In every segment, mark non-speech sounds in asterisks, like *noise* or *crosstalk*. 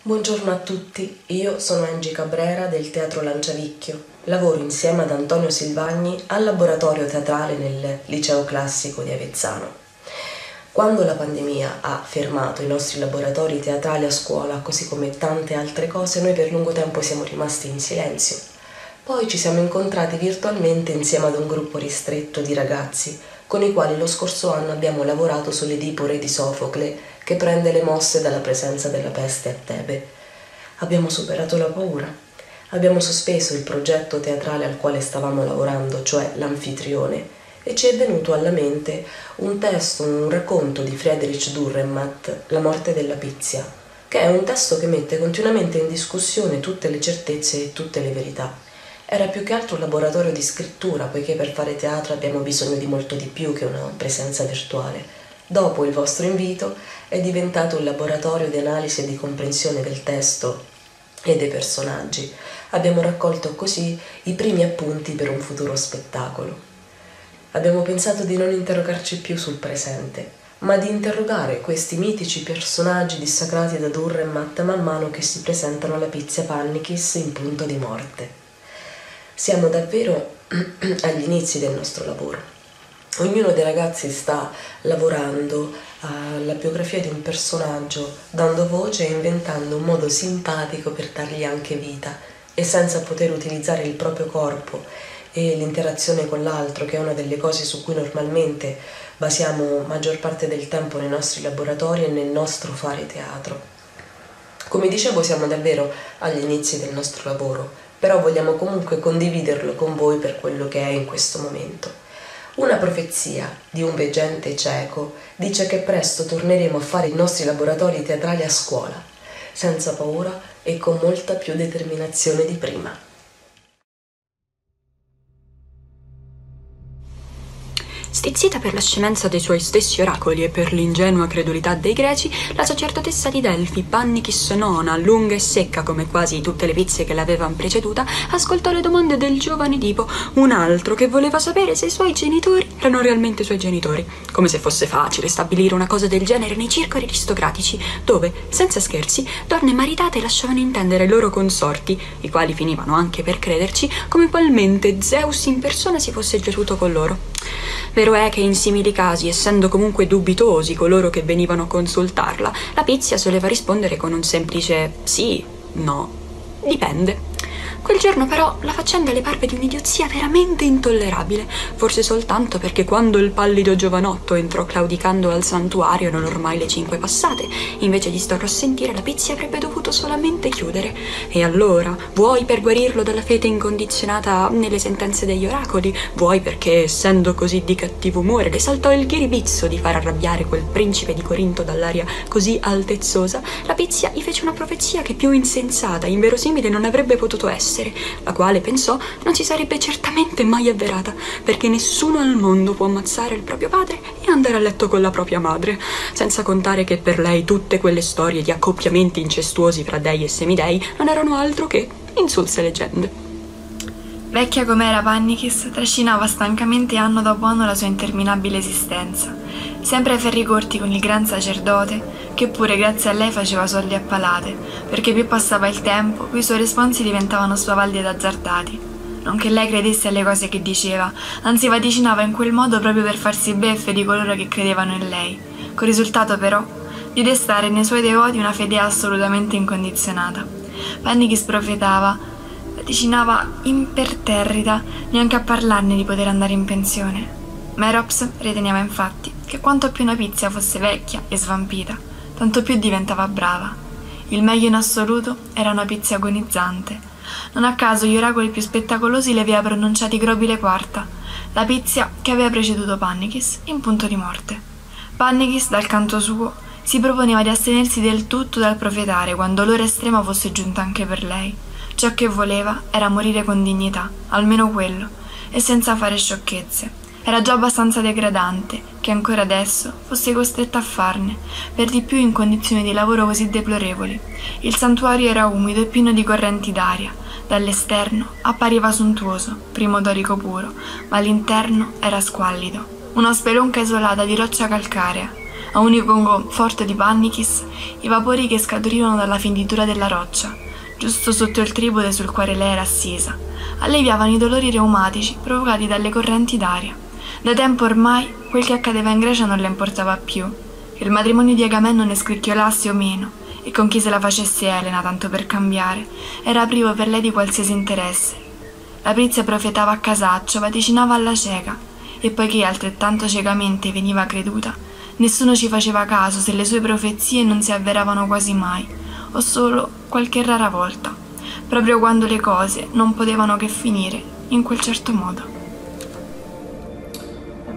Buongiorno a tutti, io sono Angie Cabrera del Teatro Lanciavicchio. Lavoro insieme ad Antonio Silvagni al laboratorio teatrale nel Liceo Classico di Avezzano. Quando la pandemia ha fermato i nostri laboratori teatrali a scuola, così come tante altre cose, noi per lungo tempo siamo rimasti in silenzio. Poi ci siamo incontrati virtualmente insieme ad un gruppo ristretto di ragazzi con i quali lo scorso anno abbiamo lavorato sull'Edipore di Sofocle che prende le mosse dalla presenza della peste a Tebe. Abbiamo superato la paura. Abbiamo sospeso il progetto teatrale al quale stavamo lavorando, cioè l'anfitrione, e ci è venuto alla mente un testo, un racconto di Friedrich Dürrenmatt, La morte della pizia, che è un testo che mette continuamente in discussione tutte le certezze e tutte le verità. Era più che altro un laboratorio di scrittura, poiché per fare teatro abbiamo bisogno di molto di più che una presenza virtuale. Dopo il vostro invito è diventato un laboratorio di analisi e di comprensione del testo e dei personaggi. Abbiamo raccolto così i primi appunti per un futuro spettacolo. Abbiamo pensato di non interrogarci più sul presente, ma di interrogare questi mitici personaggi dissacrati da Durrenmatt man mano che si presentano alla Pizia Pannikis in punto di morte. Siamo davvero *clears throat* agli inizi del nostro lavoro. Ognuno dei ragazzi sta lavorando alla biografia di un personaggio, dando voce e inventando un modo simpatico per dargli anche vita e senza poter utilizzare il proprio corpo e l'interazione con l'altro, che è una delle cose su cui normalmente basiamo maggior parte del tempo nei nostri laboratori e nel nostro fare teatro. Come dicevo, siamo davvero agli inizi del nostro lavoro, però vogliamo comunque condividerlo con voi per quello che è in questo momento. Una profezia di un veggente cieco dice che presto torneremo a fare i nostri laboratori teatrali a scuola, senza paura e con molta più determinazione di prima. Stizzita per la scemenza dei suoi stessi oracoli e per l'ingenua credulità dei greci, la sacerdotessa di Delfi, Pannichis nona, lunga e secca come quasi tutte le pizze che l'avevano preceduta, ascoltò le domande del giovane Edipo, un altro che voleva sapere se i suoi genitori erano realmente i suoi genitori, come se fosse facile stabilire una cosa del genere nei circoli aristocratici, dove, senza scherzi, donne maritate lasciavano intendere i loro consorti, i quali finivano anche per crederci, come ugualmente Zeus in persona si fosse giaciuto con loro. Vero è che in simili casi, essendo comunque dubitosi coloro che venivano a consultarla, la Pizia soleva rispondere con un semplice sì, no, dipende. Quel giorno però la faccenda le parve di un'idiozia veramente intollerabile, forse soltanto perché quando il pallido giovanotto entrò claudicando al santuario erano ormai le cinque passate, invece di starlo a sentire la pizia avrebbe dovuto solamente chiudere. E allora, vuoi per guarirlo dalla fede incondizionata nelle sentenze degli oracoli, vuoi perché, essendo così di cattivo umore, le saltò il ghiribizzo di far arrabbiare quel principe di Corinto dall'aria così altezzosa, la pizia gli fece una profezia che più insensata, inverosimile non avrebbe potuto essere essere, la quale pensò non si sarebbe certamente mai avverata, perché nessuno al mondo può ammazzare il proprio padre e andare a letto con la propria madre, senza contare che per lei tutte quelle storie di accoppiamenti incestuosi fra dei e semidei non erano altro che insulse leggende. Vecchia com'era Pannichis, trascinava stancamente anno dopo anno la sua interminabile esistenza, sempre ai ferri corti con il gran sacerdote, che pure grazie a lei faceva soldi a palate, perché più passava il tempo, più i suoi responsi diventavano spavaldi ed azzardati. Non che lei credesse alle cose che diceva, anzi vaticinava in quel modo proprio per farsi beffe di coloro che credevano in lei, col risultato però di destare nei suoi devoti una fede assolutamente incondizionata. Pannichis profetava, vaticinava imperterrita, neanche a parlarne di poter andare in pensione. Merops riteneva infatti che quanto più una pizia fosse vecchia e svampita, tanto più diventava brava. Il meglio in assoluto era una pizza agonizzante. Non a caso gli oracoli più spettacolosi le aveva pronunciati Grobile Quarta, la pizia che aveva preceduto Pannichis in punto di morte. Pannichis, dal canto suo, si proponeva di astenersi del tutto dal profetare quando l'ora estrema fosse giunta anche per lei. Ciò che voleva era morire con dignità, almeno quello, e senza fare sciocchezze. Era già abbastanza degradante che ancora adesso fosse costretta a farne, per di più in condizioni di lavoro così deplorevoli. Il santuario era umido e pieno di correnti d'aria. Dall'esterno appariva sontuoso, primo dorico puro, ma all'interno era squallido. Una spelonca isolata di roccia calcarea. A unico conforto di Pannichis, i vapori che scaturivano dalla fenditura della roccia, giusto sotto il tripode sul quale lei era assisa, alleviavano i dolori reumatici provocati dalle correnti d'aria. Da tempo ormai quel che accadeva in Grecia non le importava più, che il matrimonio di Agamennone scricchiolasse o meno, e con chi se la facesse Elena, tanto per cambiare, era privo per lei di qualsiasi interesse. La Prizia profetava a casaccio, vaticinava alla cieca, e poiché altrettanto ciecamente veniva creduta, nessuno ci faceva caso se le sue profezie non si avveravano quasi mai, o solo qualche rara volta, proprio quando le cose non potevano che finire in quel certo modo.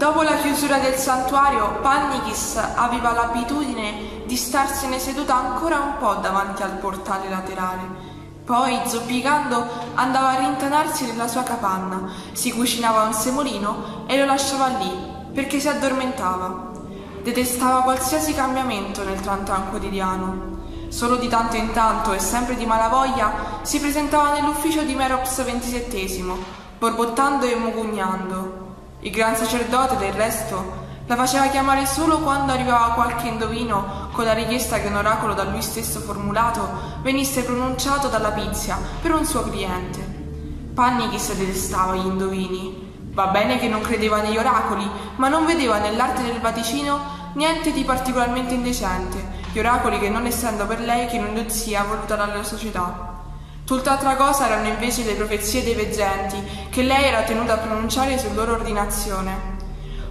Dopo la chiusura del santuario, Pannichis aveva l'abitudine di starsene seduta ancora un po' davanti al portale laterale. Poi, zoppicando, andava a rintanarsi nella sua capanna, si cucinava un semolino e lo lasciava lì, perché si addormentava. Detestava qualsiasi cambiamento nel tran quotidiano. Solo di tanto in tanto e sempre di malavoglia si presentava nell'ufficio di Merops XXVII, borbottando e mugugnando. Il gran sacerdote, del resto, la faceva chiamare solo quando arrivava qualche indovino con la richiesta che un oracolo da lui stesso formulato venisse pronunciato dalla Pizia per un suo cliente. Pannichis detestava gli indovini. Va bene che non credeva negli oracoli, ma non vedeva nell'arte del vaticino niente di particolarmente indecente, gli oracoli che non essendo per lei che non sia voluta dalla società. Tutt'altra cosa erano invece le profezie dei veggenti, che lei era tenuta a pronunciare su loro ordinazione.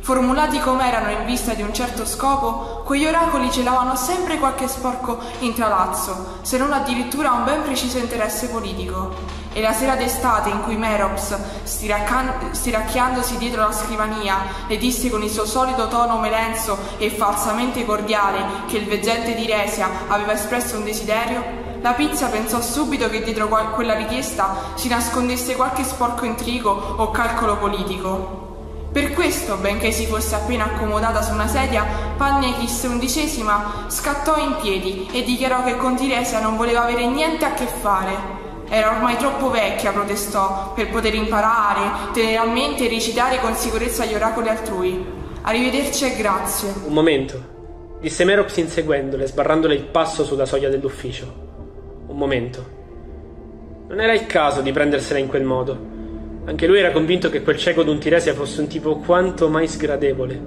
Formulati come erano in vista di un certo scopo, quegli oracoli celavano sempre qualche sporco intralazzo, se non addirittura un ben preciso interesse politico. E la sera d'estate in cui Merops, stiracchiandosi dietro la scrivania, le disse con il suo solito tono melenso e falsamente cordiale che il veggente di Resia aveva espresso un desiderio, la pizza pensò subito che dietro quella richiesta si nascondesse qualche sporco intrigo o calcolo politico. Per questo, benché si fosse appena accomodata su una sedia, Pannechis XI scattò in piedi e dichiarò che con Tiresia non voleva avere niente a che fare. Era ormai troppo vecchia, protestò, per poter imparare, tenere a mente e recitare con sicurezza gli oracoli altrui. Arrivederci e grazie. Un momento, disse Merops inseguendole, sbarrandole il passo sulla soglia dell'ufficio. Momento. Non era il caso di prendersela in quel modo. Anche lui era convinto che quel cieco d'un Tiresia fosse un tipo quanto mai sgradevole.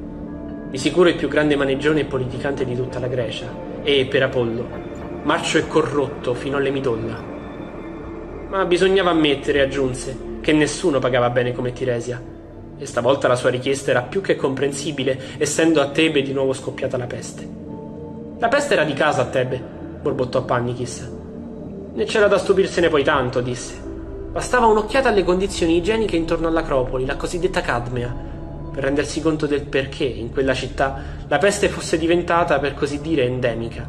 Di sicuro il più grande maneggione e politicante di tutta la Grecia. E, per Apollo, marcio e corrotto fino alle midolla. Ma bisognava ammettere, aggiunse, che nessuno pagava bene come Tiresia. E stavolta la sua richiesta era più che comprensibile, essendo a Tebe di nuovo scoppiata la peste. La peste era di casa a Tebe, borbottò Pannichis. Ne c'era da stupirsene poi tanto, disse. Bastava un'occhiata alle condizioni igieniche intorno all'Acropoli, la cosiddetta Cadmea, per rendersi conto del perché in quella città la peste fosse diventata, per così dire, endemica.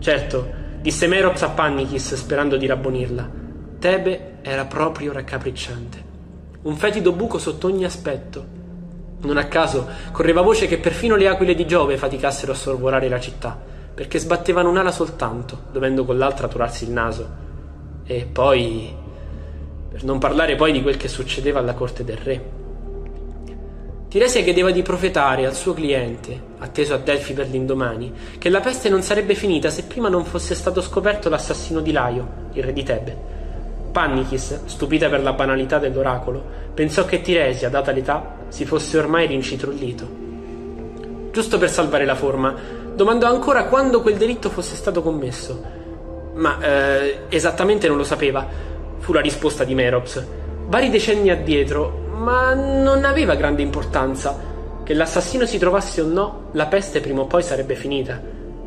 Certo, disse Merops a Pannichis sperando di rabbonirla, Tebe era proprio raccapricciante. Un fetido buco sotto ogni aspetto. Non a caso correva voce che perfino le aquile di Giove faticassero a sorvolare la città, perché sbattevano un'ala soltanto, dovendo con l'altra turarsi il naso. E poi per non parlare poi di quel che succedeva alla corte del re. Tiresia chiedeva di profetare al suo cliente, atteso a Delfi per l'indomani, che la peste non sarebbe finita se prima non fosse stato scoperto l'assassino di Laio, il re di Tebe. Pannichis, stupita per la banalità dell'oracolo, pensò che Tiresia, data l'età, si fosse ormai rincitrullito. Giusto per salvare la forma, domandò ancora quando quel delitto fosse stato commesso. Ma eh, esattamente non lo sapeva, fu la risposta di Merops. Vari decenni addietro, ma non aveva grande importanza. Che l'assassino si trovasse o no, la peste prima o poi sarebbe finita.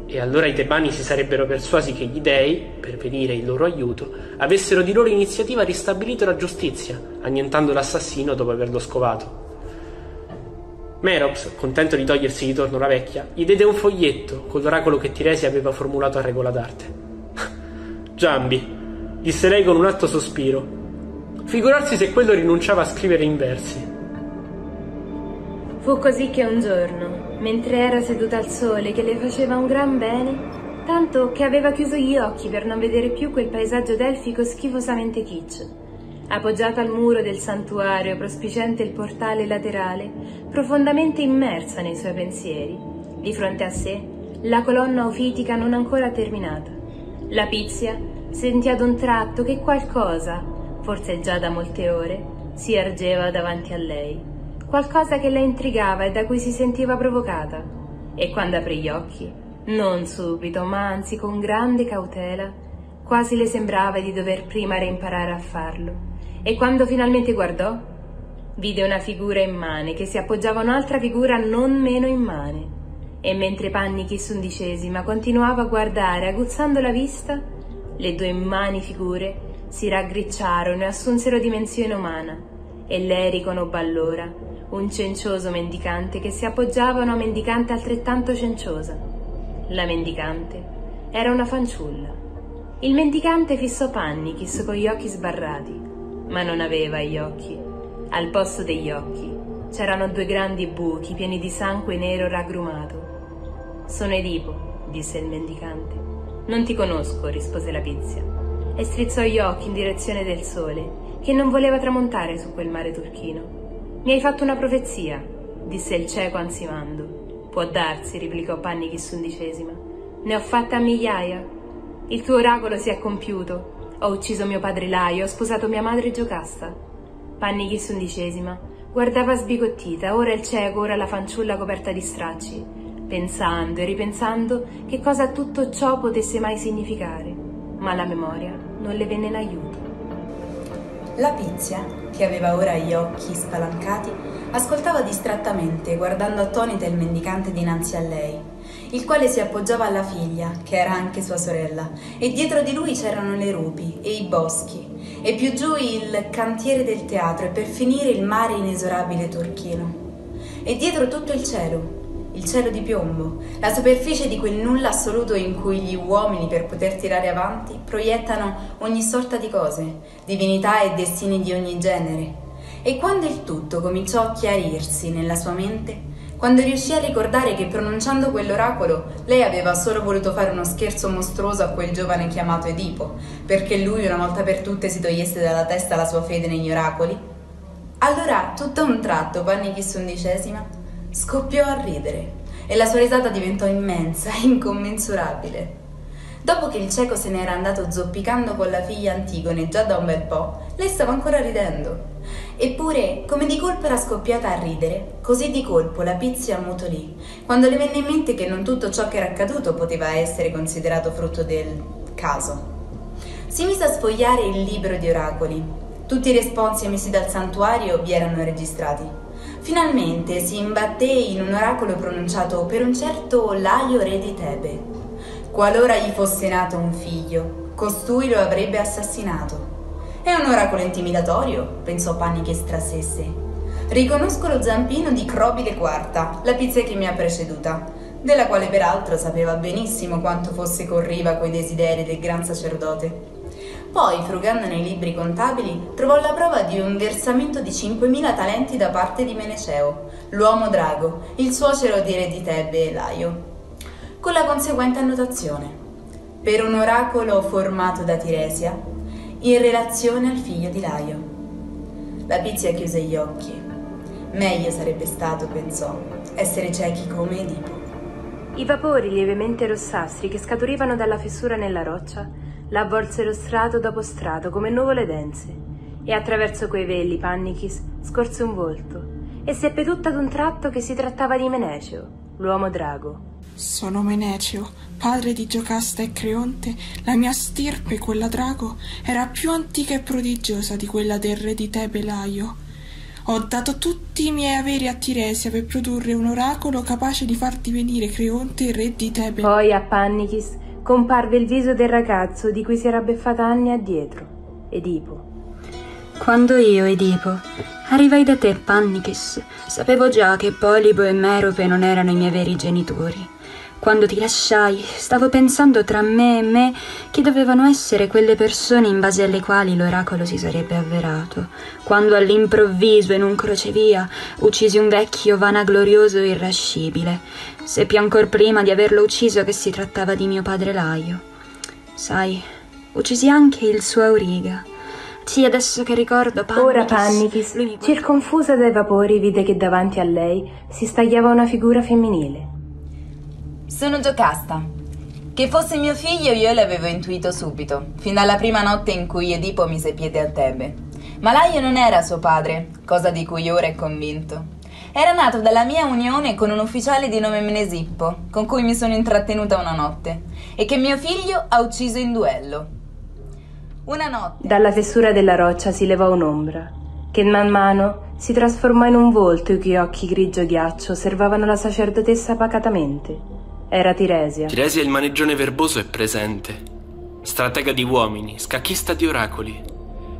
E allora i tebani si sarebbero persuasi che gli dei, per venire in loro aiuto, avessero di loro iniziativa ristabilito la giustizia, annientando l'assassino dopo averlo scovato. Merops, contento di togliersi di torno la vecchia, gli diede un foglietto con l'oracolo che Tiresi aveva formulato a regola d'arte. *laughs* Giambi, disse lei con un alto sospiro. Figurarsi se quello rinunciava a scrivere in versi. Fu così che un giorno, mentre era seduta al sole che le faceva un gran bene, tanto che aveva chiuso gli occhi per non vedere più quel paesaggio delfico schifosamente kitsch, appoggiata al muro del santuario prospicente il portale laterale, profondamente immersa nei suoi pensieri, Di fronte a sé, la colonna ofitica non ancora terminata. La Pizia sentì ad un tratto che qualcosa, forse già da molte ore, si ergeva davanti a lei. Qualcosa che la intrigava e da cui si sentiva provocata. E quando aprì gli occhi, non subito, ma anzi con grande cautela, quasi le sembrava di dover prima reimparare a farlo. E quando finalmente guardò, vide una figura immane che si appoggiava a un'altra figura non meno immane e mentre Pannichis undicesima continuava a guardare aguzzando la vista, le due immani figure si raggricciarono e assunsero dimensione umana, e lei riconobbe allora un cencioso mendicante che si appoggiava a una mendicante altrettanto cenciosa. La mendicante era una fanciulla. Il mendicante fissò Pannichis con gli occhi sbarrati, ma non aveva gli occhi. Al posto degli occhi c'erano due grandi buchi pieni di sangue nero raggrumato sono Edipo, disse il mendicante. Non ti conosco, rispose la Pizia, e strizzò gli occhi in direzione del sole, che non voleva tramontare su quel mare turchino. Mi hai fatto una profezia, disse il cieco ansimando. Può darsi, replicò Pannichis undicesima. Ne ho fatte a migliaia. Il tuo oracolo si è compiuto. Ho ucciso mio padre Laio, ho sposato mia madre Giocasta. Pannichis undicesima guardava sbigottita, ora il cieco, ora la fanciulla coperta di stracci pensando e ripensando che cosa tutto ciò potesse mai significare, ma la memoria non le venne in aiuto. La Pizia, che aveva ora gli occhi spalancati, ascoltava distrattamente, guardando attonita il mendicante dinanzi a lei, il quale si appoggiava alla figlia, che era anche sua sorella, e dietro di lui c'erano le rupi e i boschi, e più giù il cantiere del teatro e per finire il mare inesorabile turchino. E dietro tutto il cielo, il cielo di piombo, la superficie di quel nulla assoluto in cui gli uomini per poter tirare avanti proiettano ogni sorta di cose, divinità e destini di ogni genere. E quando il tutto cominciò a chiarirsi nella sua mente, quando riuscì a ricordare che pronunciando quell'oracolo lei aveva solo voluto fare uno scherzo mostruoso a quel giovane chiamato Edipo, perché lui una volta per tutte si togliesse dalla testa la sua fede negli oracoli, allora tutto a un tratto Pannichis undicesima Scoppiò a ridere e la sua risata diventò immensa, *laughs* incommensurabile. Dopo che il cieco se n'era andato zoppicando con la figlia Antigone già da un bel po', lei stava ancora ridendo. Eppure, come di colpo era scoppiata a ridere, così di colpo la Pizia ammutolì, quando le venne in mente che non tutto ciò che era accaduto poteva essere considerato frutto del caso. Si mise a sfogliare il libro di oracoli. Tutti i responsi emessi dal santuario vi erano registrati. Finalmente si imbatté in un oracolo pronunciato per un certo Laio re di Tebe. Qualora gli fosse nato un figlio, costui lo avrebbe assassinato. È un oracolo intimidatorio, pensò sé sé. Riconosco lo zampino di Crobile Quarta, la pizza che mi ha preceduta, della quale peraltro sapeva benissimo quanto fosse corriva coi desideri del gran sacerdote. Poi, frugando nei libri contabili, trovò la prova di un versamento di 5.000 talenti da parte di Meneceo, l'uomo drago, il suocero di re di Tebe e Laio, con la conseguente annotazione. Per un oracolo formato da Tiresia, in relazione al figlio di Laio. La Pizia chiuse gli occhi. Meglio sarebbe stato, pensò, essere ciechi come Edipo. I vapori lievemente rossastri che scaturivano dalla fessura nella roccia la avvolsero strato dopo strato come nuvole dense, e attraverso quei veli Pannichis scorse un volto, e seppe tutto ad un tratto che si trattava di Meneceo, l'uomo drago. Sono Meneceo, padre di Giocasta e Creonte, la mia stirpe, quella drago, era più antica e prodigiosa di quella del re di Tebe Laio. Ho dato tutti i miei averi a Tiresia per produrre un oracolo capace di far divenire Creonte re di Tebe. Poi a Pannichis comparve il viso del ragazzo di cui si era beffata anni addietro, Edipo. Quando io, Edipo, arrivai da te, Pannichis, sapevo già che Polibo e Merope non erano i miei veri genitori. Quando ti lasciai, stavo pensando tra me e me chi dovevano essere quelle persone in base alle quali l'oracolo si sarebbe avverato. Quando all'improvviso, in un crocevia, uccisi un vecchio vanaglorioso e irascibile. Seppi ancor prima di averlo ucciso che si trattava di mio padre Laio. Sai, uccisi anche il suo auriga. Sì, adesso che ricordo, Pannichis... Ora Pannichis, mi... circonfusa dai vapori, vide che davanti a lei si stagliava una figura femminile. Sono Giocasta. Che fosse mio figlio io l'avevo intuito subito, fin dalla prima notte in cui Edipo mise piede a Tebe. Ma Laio non era suo padre, cosa di cui ora è convinto. Era nato dalla mia unione con un ufficiale di nome Mnesippo, con cui mi sono intrattenuta una notte, e che mio figlio ha ucciso in duello. Una notte. Dalla fessura della roccia si levò un'ombra, che man mano si trasformò in un volto i cui occhi grigio ghiaccio osservavano la sacerdotessa pacatamente. Era Tiresia. Tiresia il maneggione verboso è presente. Stratega di uomini, scacchista di oracoli.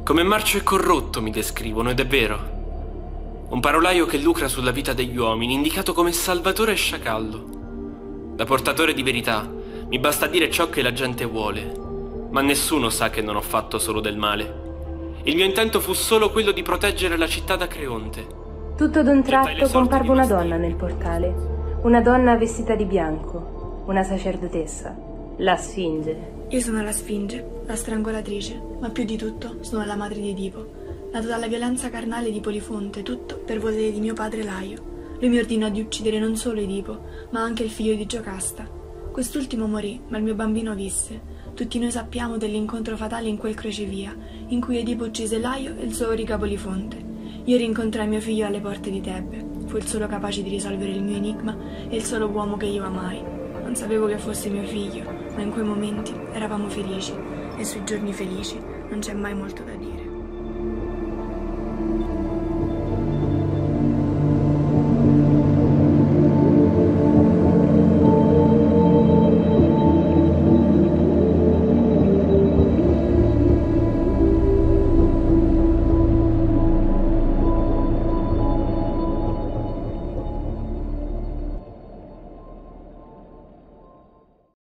Come marcio e corrotto mi descrivono, ed è vero. Un parolaio che lucra sulla vita degli uomini, indicato come salvatore e sciacallo. Da portatore di verità, mi basta dire ciò che la gente vuole, ma nessuno sa che non ho fatto solo del male. Il mio intento fu solo quello di proteggere la città da Creonte. Tutto d'un tratto comparve una donna nel portale, una donna vestita di bianco, una sacerdotessa, la Sfinge. Io sono la Sfinge, la strangolatrice, ma più di tutto sono la madre di Edipo nato dalla violenza carnale di Polifonte, tutto per volere di mio padre Laio. Lui mi ordinò di uccidere non solo Edipo, ma anche il figlio di Giocasta. Quest'ultimo morì, ma il mio bambino visse. Tutti noi sappiamo dell'incontro fatale in quel crocevia, in cui Edipo uccise Laio e il suo orica Polifonte. Io rincontrai mio figlio alle porte di Tebbe. Fu il solo capace di risolvere il mio enigma e il solo uomo che io amai. Non sapevo che fosse mio figlio, ma in quei momenti eravamo felici e sui giorni felici non c'è mai molto da dire.